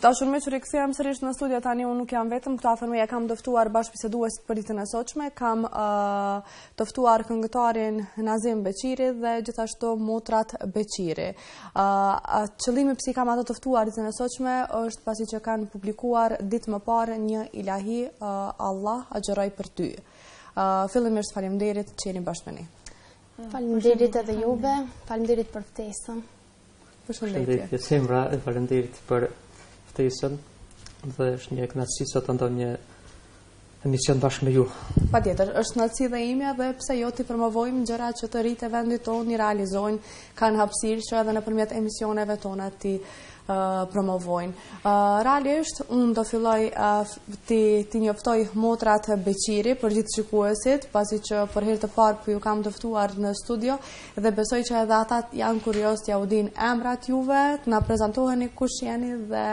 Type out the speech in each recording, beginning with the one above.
Të dashur miq, rikthehem sërish në studio tani, unë nuk jam vetëm këtu afër meje, kam të ftuar bashkëbiseduesit për ditën e sotshme, kam uh, të ftuar këngëtarin Nazim Beqiri dhe gjithashtu motrat Beqiri. Uh, qëllimi pse kam ato të ftuar ditën e sotshme është pasi që kanë publikuar ditë më parë një ilahi uh, Allah agjëroj për ty. Uh, fillimisht faleminderit që jeni bashkë me ne. Faleminderit edhe juve, faleminderit për ftesën. Përshëndetje. Përshëndetje, Semra, faleminderit për ftesën dhe është një kënaqësi sot të ndajmë një emision bashkë me ju. Patjetër, është kënaqësi dhe imja dhe pse jo t'i promovojmë gjërat që të rinjtë e vendit tonë i realizojnë, kanë hapsirë që edhe nëpërmjet emisioneve tona t'i promovojnë. Realisht, unë do filloj t'i njoftoj motrat Beqiri për gjithë shikuesit, pasi që për herë të parë po ju kam të ftuar në studio, Dhe besoj që edhe ata janë kurioz t'ja u dinë emrat juve, të na prezantoheni kush jeni dhe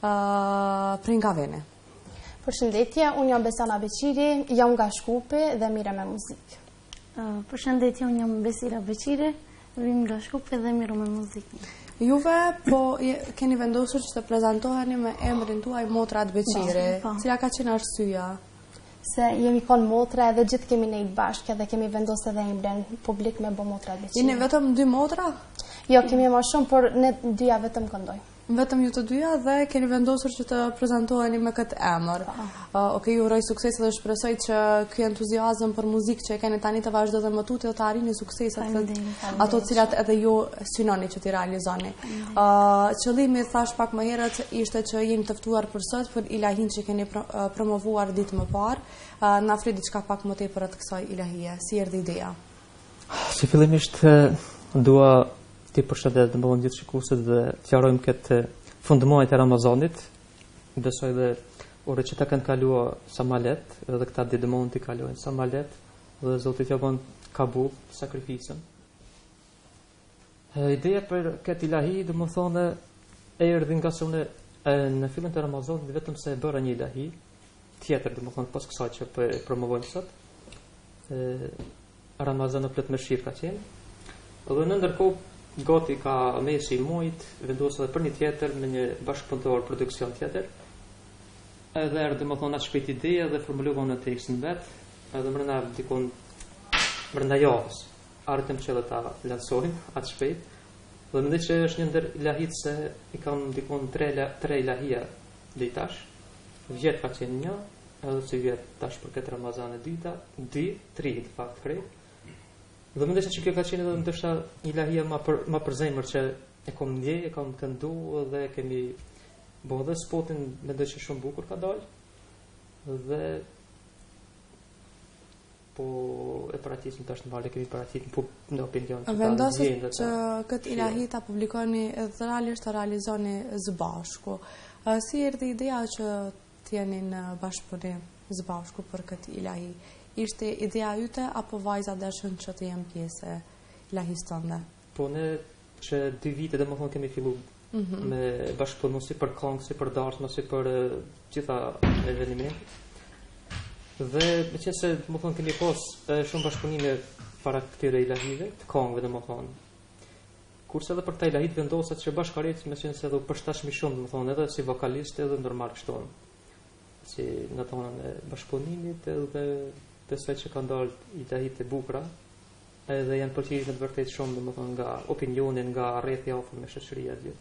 prej nga vini. Përshëndetje, unë jam Besana Beqiri, jam nga Shkupi dhe merrem me muzikë. Përshëndetje, unë jam Besira Beqiri, vij nga Shkupi dhe merrem me muzikë. Juve, po keni vendosur që të prezantoheni me emrin tuaj Motrat Beqiri. Po. Cila ka qenë arsyja? se jemi kon motra edhe gjithë kemi nejt bashkë edhe kemi vendosë edhe emrin publik me bo Motrat Beqiri. Jeni vetëm dy motra? Jo, kemi ma shumë, por ne dyja vetëm këndojmë. Vetëm ju të dyja dhe keni vendosur që të prezentoheni me këtë emër. Po. Uh, ok, ju uroj sukses dhe shpresoj që ky entuziazëm për muzikë që e keni tani të vazhdojë dhe më tutje dhe të arrini sukseset dhe ato cilat edhe ju synoni që t'i realizoni. Qëllimi, thash pak më herët, ishte që jeni të ftuar për sot për ilahin që keni promovuar ditë më parë. Na flisni diçka pak më tepër rreth kësaj ilahie, si erdhi ideja? Që fillimisht, dua t'i përshëndes domethënë gjithë shikuesit dhe t'jau urojmë këtë fundmuaj të Ramazanit, besoj dhe uroj që ta kenë kalu sa ma lehtë, dhe këto ditë domethënë t'i kalojnë sa ma lehtë, dhe Zoti t'jau bën kabul sakrificën. Ideja për këtë ilahi, domethënë, erdhi ngase unë në fillim të Ramazanit vetëm se e bëra një ilahi, tjetër, domethënë, pos kësaj që po e promovojmë sot, Ramazan plot mëshirë ka qenë, dhe në ndërkohë, gati kah mesi i mujit, vendosa dhe për një tjetër, me një bashkëpunëtor produksion tjetër, edhe erdhi domethënë aq shpejt ideja dhe formulova tekstin vet, edhe mbrenda dikun mbrenda javës. arritëm që edhe ta lançojmë atë shpejt. Dhe mendoj që është një ndër ilahitë se i kam diku tre, tre ilahia deri tash. Vjetë ka qenë një, edhe sivjet tash për këtë Ramazan e dyta, dy, tri, në fakt krejt. Dhe mendoj që kjo ka qenë edhe ndoshta ilahia ma për, ma për zemër që e kom ndi, e kom këndu dhe kemi bo dhe spotin mendoj që shumë bukur ka dalë. Dhe po e paraqesim tash në valë kemi paraqesim po në opinion të vendosët që këtë ilahi ta publikoni dhe realisht ta realizoni s'bashku si erdhi ideja që të jeni në bashkëpunim s'bashku për këtë ilahi ishte ideja jote apo vajzat deshën që të jenë pjesë e ilahisë tënde Po ne që dy vite domethënë kemi fillu mm -hmm. me bashkëpunu si për kongë, si për dasma, si për gjitha evenimet. Dhe meqenëse domethënë kemi pas e, shumë bashkëpunime para këtyre ilahive, të kongëve domethënë. Kurse edhe për këto ilahi vendosëm që bashkërisht meqenëse edhe u përshtatshim shumë, domethënë, edhe si vokalist edhe në përmarrje kështu. Si në tonën e bashkëpunimit edhe dhe besoj që kanë dalë ilahi të bukra, Edhe janë pëlqy në të vërtetë shumë, domethënë, nga opinioni, nga rrethi afër me shoqëria dhe.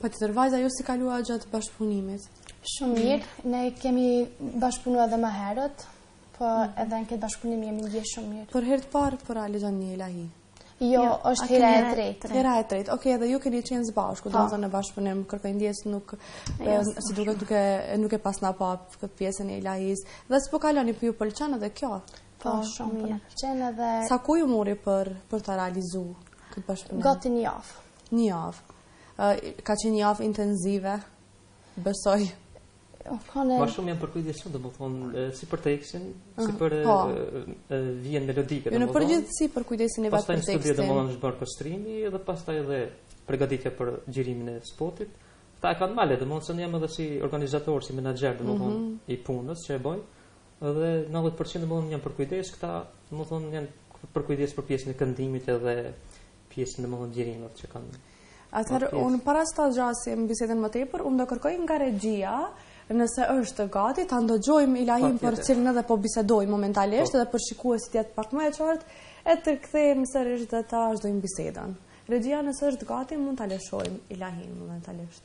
Po te vajzat, ju si kaluat gjatë bashkëpunimit? Shumë mirë, ne kemi bashkëpunu edhe ma herët, po mhm. edhe në këtë bashkëpunim jemi ndi shumë mirë. Për herë të parë, po realizoni një ilahi? Jo, jo është hera e tretë. Hera e tretë, oke, edhe ju keni qenë s'bashku, do po. të thotë në bashkëpunim, kërkoj ndjesë nuk, jo, si duket nuk e paskam pa këtë pjesën e ilahisë, dhe si po kaloni pra po ju pëlqen edhe kjo? Po, po shumë mirë. Pëlqen edhe... Sa kohë ju mori për, për ta realizu këtë bashkëpunim? Gati një javë. Një javë. ka qenë një javë intensive, besoj. Kone... Ma shumë janë përkujdes shumë, domethënë, si për tekstin, si ah, për po. vijën melodike. Në përgjithësi përkujdesem vetë për tekstin. Pastaj në studio domethënë është bë orkestrimi, dhe pastaj edhe pregaditja për xhirimin e spotit. Këta e kanë ma lehtë, domethënë, se jam edhe si organizator, si menaxher, domethënë, mhm. i punës që e bojnë. Edhe 90% domethënë jam përkujdes këta, domethënë janë përkujdes për pjesën e këndimit edhe pjesën domethënë xhirimit që kanë. Atëherë unë para se ta zgjasim bisedën më tepër, unë do kërkoj nga regjia nëse është gati ta ndëgjojmë ilahinë për të cilën edhe po bisedojmë momentalisht po. edhe për shikuesit të jetë pak më e qartë e të kthehemi sërish dhe ta vazhdojmë bisedën. Regjia nëse është gati mund ta lëshojmë ilahinë momentalisht.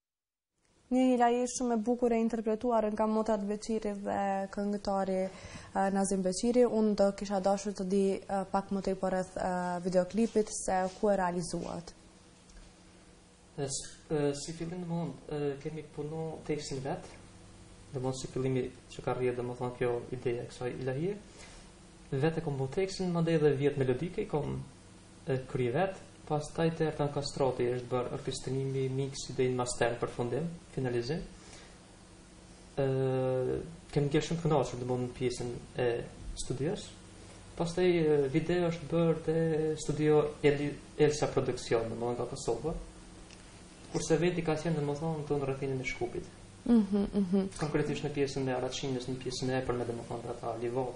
Një ilahi shumë e bukur e interpretuar nga motrat Beqiri dhe këngëtari Nazim Beqiri. Unë do kisha dashur të di pak më tej përreth videoklipit se ku e realizuat. Si fillim domethënë, kemi punu tekstin vetë, domethënë si fillim që ka rrjedh domethënë kjo ideja e kësaj ilahie, vetë e kom bo tekstin, po edhe vijat melodike, i kom e kry vetë, pastaj te Ertan Kastrati është bërë orkestrimi, mixi dhe master përfundim, finalizim. E, kemi ngel shumë kënaqur domethënë në pjesën e studios. Pastaj video është bërë te studio El Elsa Production domethënë nga Kosova. Kurse vendi ka qenë domethënë në rrethinë e Shkupit. Mhm, mm mhm. Mm Konkretisht në pjesën e Haraçinës, në pjesën e epërme domethënë ata Livon.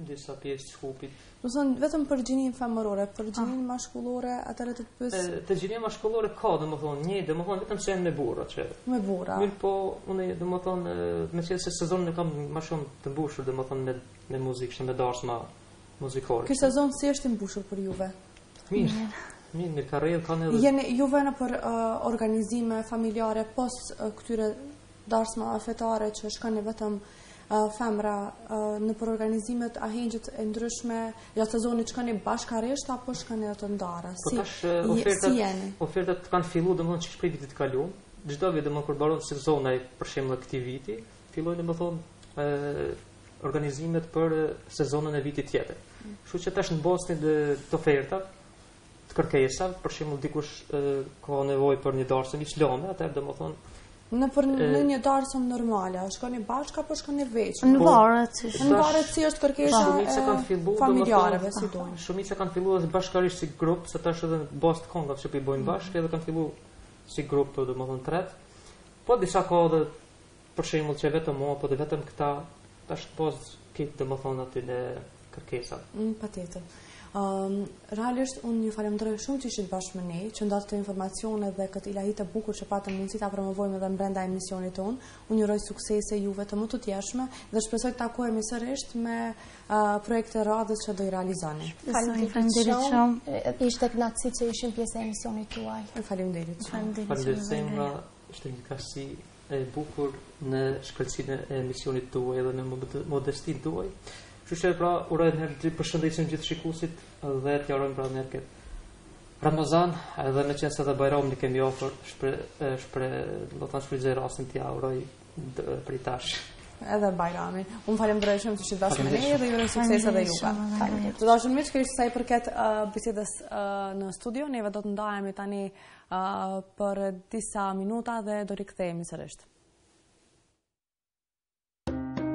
disa pjesë të Shkupit. Domethënë vetëm për gjininë femërore, për ah. gjininë mashkullore, atëherë të pyes. Te gjinia mashkullore ka, domethënë, një, domethënë vetëm se janë me burra që. Me burra. Mirëpo, unë domethënë meqenëse sezonin e kam më shumë të mbushur, domethënë me me muzikë, shumë dasma muzikore. Ky sezon si është i mbushur për juve? Mirë. Mirë, mirë, ka rrëllë, ka në edhe... Jeni ju nëpër uh, organizime familjare, pos uh, këtyre Dasma fetare që shkoni vetëm femra nëpër organizimet ahengjit e ndryshme, a sezoni shkoni bashkërisht, apo shkoni të ndara? Po tash ofertat kanë fillu, domethënë qysh prej vitit të kalu, çdo vit domethënë kur mbaron sezona për shembull e këtij viti, fillojnë domethënë organizimet për sezonën e vitit tjetër. Kështu që tash në bazë edhe të ofertave, te kërkesa, për shembull dikush ka nevojë për një darsëm islame, atëherë domethënë Nëpër një darsëm normale, a shkoni bashkë apo shkoni veç? Në po, varet si është. Në varet si është kërkesa e familjarëve si dojnë. Shumica kanë filluar edhe bashkërisht si grup, se tash edhe në bazë të kongave që po i bëjnë mm. bashkë, edhe kanë filluar si grup, domethënë të tretë. Po disa ka edhe Për shembull që vetëm mua, po dhe vetëm këta, është në bazë, domethënë, atyre kërkesave. Mm, patjetër. Um, realisht, unë ju falënderoj shumë që ishit bashkë me ne, që ndatë këto informacione dhe këtë ilahi të bukur që patëm mundësi ta promovojmë dhe mbrenda emisionit tonë. Unë ju uroj suksese juve të mëtutjeshme dhe shpresoj të takohemi sërish me uh, projektet e radhës që do i realizoni. Faleminderit shumë, ishte knatësi që ishim pjesë e emisionit tuaj. Faleminderit shumë. Faleminderit shumë, ishte një e bukur në shkëlqinë e emisionit tuaj dhe me modestinë tuaj. Kështu që pra uroj njëherë t'i përshëndesim gjithë shikuesit dhe t'ju urojmë pra në këtë Ramazan, edhe meqenëse dhe Bajramin e kemi afër, shpre, shpre, do ta shfrytëzoj rastin t'jua uroj prej tash edhe Bajramin. Unë falënderoj shumë që ishit bashkë me ne dhe ju uroj suksese edhe juve. Të dashur miq, kaq ishte sa i përket uh, bisedës uh, në studio, neve do të ndajemi tani për disa minuta dhe do rikthehemi sërisht.